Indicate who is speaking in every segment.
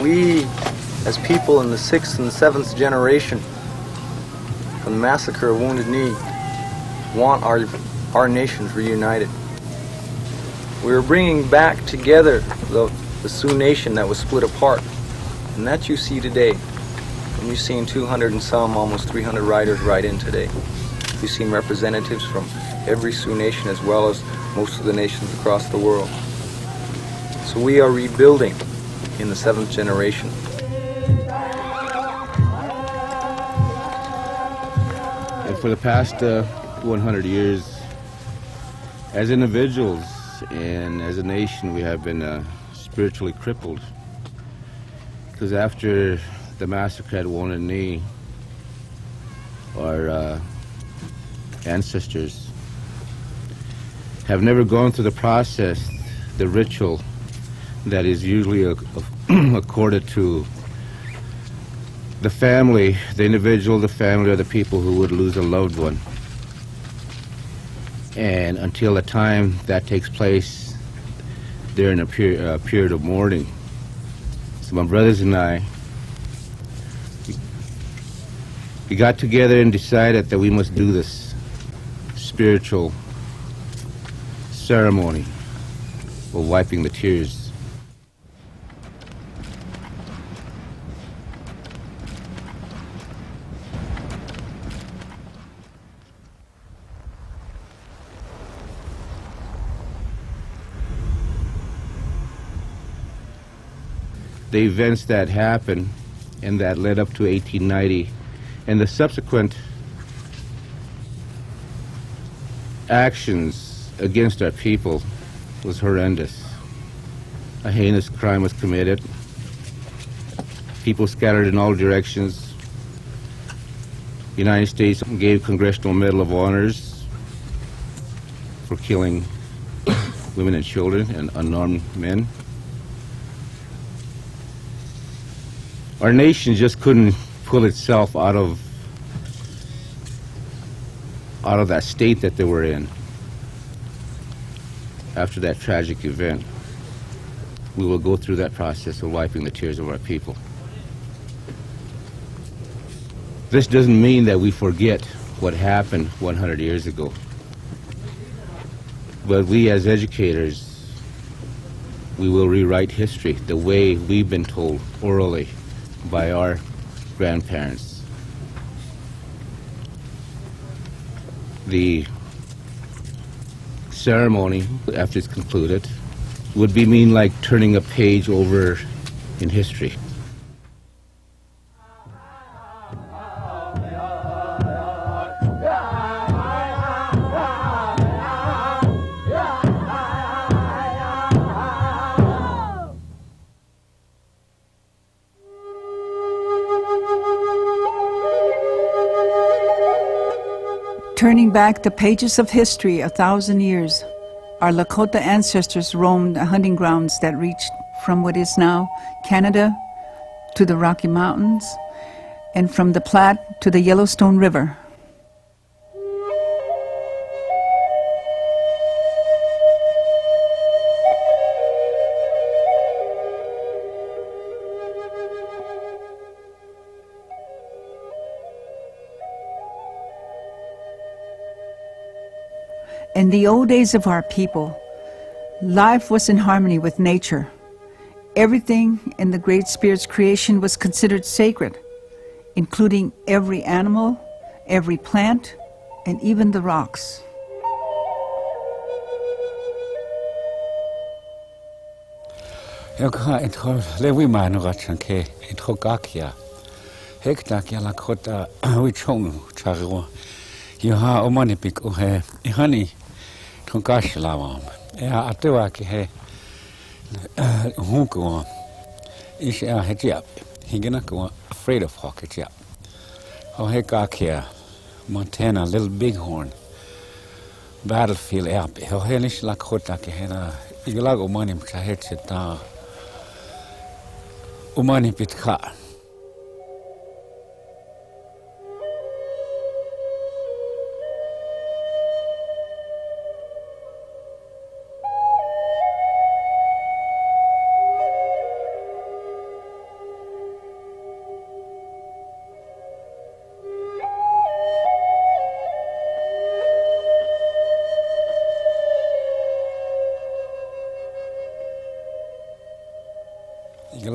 Speaker 1: We, as people in the sixth and seventh generation from the massacre of Wounded Knee, want our, our nations reunited. We are bringing back together the, the Sioux nation that was split apart. And that you see today. And you've seen 200 and some, almost 300 riders ride in today. You've seen representatives from every Sioux nation as well as most of the nations across the world. So we are rebuilding in the seventh generation.
Speaker 2: And for the past uh, 100 years, as individuals and as a nation, we have been uh, spiritually crippled. Because after the massacre at Knee, our uh, ancestors have never gone through the process, the ritual that is usually accorded to the family, the individual, the family, or the people who would lose a loved one. And until the time that takes place, they're in a peri- period of mourning. So my brothers and I, we got together and decided that we must do this spiritual ceremony of wiping the tears. The events that happened and that led up to 1890 and the subsequent actions against our people was horrendous. A heinous crime was committed. People scattered in all directions. The United States gave Congressional Medal of Honors for killing women and children and unarmed men. Our nation just couldn't pull itself out of out of that state that they were in after that tragic event. We will go through that process of wiping the tears of our people. This doesn't mean that we forget what happened 100 years ago. But we as educators, we will rewrite history the way we've been told orally by our grandparents. The ceremony, after it's concluded, would be mean like turning a page over in history.
Speaker 3: Turning back the pages of history a thousand years, our Lakota ancestors roamed hunting grounds that reached from what is now Canada to the Rocky Mountains and from the Platte to the Yellowstone River. In the old days of our people, life was in harmony with nature. Everything in the Great Spirit's creation was considered sacred, including every animal, every plant, and even the rocks.
Speaker 4: Ett håll lewi man och rätt ke ett hokakia. Hektak jag la kota ah, vi chong charo. Har omani pik och he kun kasvaa kasvamaan. Ja atuakin he hunkua. Isi on heti tiap. hinkin kun afraid of hawk tiap. Ho he kaakia Montana, Little Bighorn. Battlefield app. Ho he nis lak hota ke he na iglago manim kahetsi ta umani
Speaker 3: pitkaa.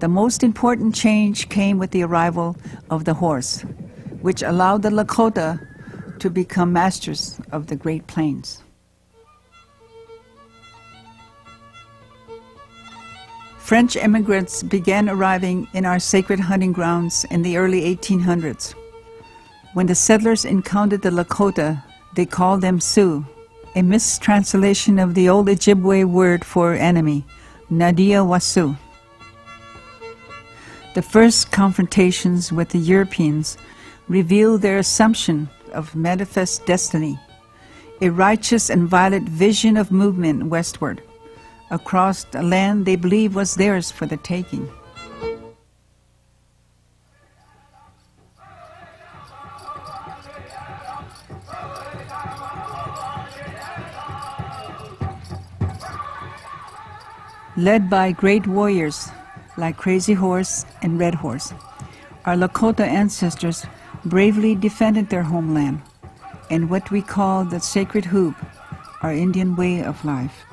Speaker 3: The most important change came with the arrival of the horse, which allowed the Lakota to become masters of the Great Plains. French immigrants began arriving in our sacred hunting grounds in the early 1800s. When the settlers encountered the Lakota, they called them Sioux, a mistranslation of the old Ojibwe word for enemy, Nadia Wasu. The first confrontations with the Europeans revealed their assumption of manifest destiny, a righteous and violent vision of movement westward, across a land they believed was theirs for the taking. led by great warriors like Crazy Horse and Red Horse. Our Lakota ancestors bravely defended their homeland and what we call the sacred hoop, our Indian way of life.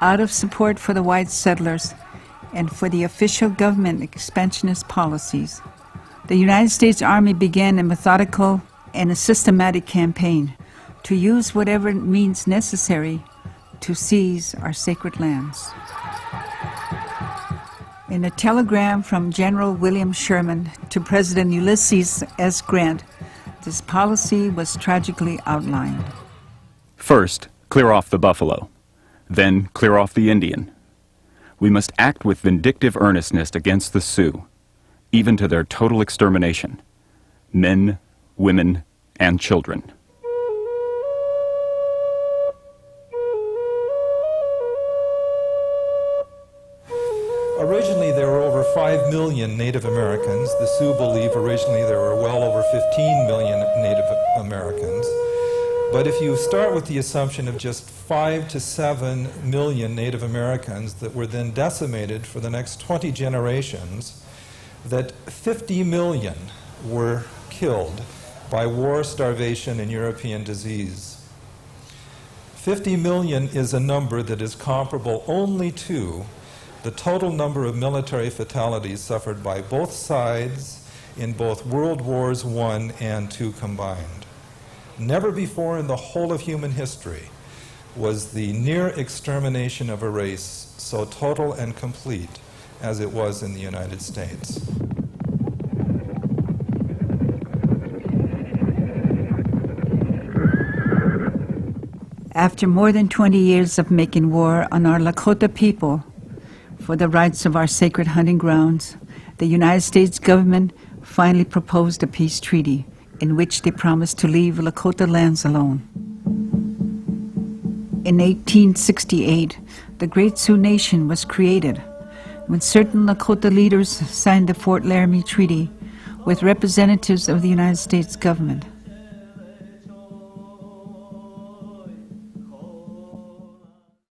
Speaker 3: Out of support for the white settlers and for the official government expansionist policies, the United States Army began a methodical and a systematic campaign to use whatever means necessary to seize our sacred lands. In a telegram from General William Sherman to President Ulysses S. Grant, this policy was tragically outlined.
Speaker 5: First, clear off the buffalo. Then, clear off the Indian. We must act with vindictive earnestness against the Sioux, even to their total extermination men, women, and children.
Speaker 6: 5 million Native Americans. The Sioux believe originally there were well over 15 million Native Americans. But if you start with the assumption of just 5 to 7 million Native Americans that were then decimated for the next 20 generations, that 50 million were killed by war, starvation, and European disease. 50 million is a number that is comparable only to the total number of military fatalities suffered by both sides in both World Wars I and II combined. Never before in the whole of human history was the near extermination of a race so total and complete as it was in the United States.
Speaker 3: After more than 20 years of making war on our Lakota people for the rights of our sacred hunting grounds, the United States government finally proposed a peace treaty in which they promised to leave Lakota lands alone. In 1868, the Great Sioux Nation was created when certain Lakota leaders signed the Fort Laramie Treaty with representatives of the United States government.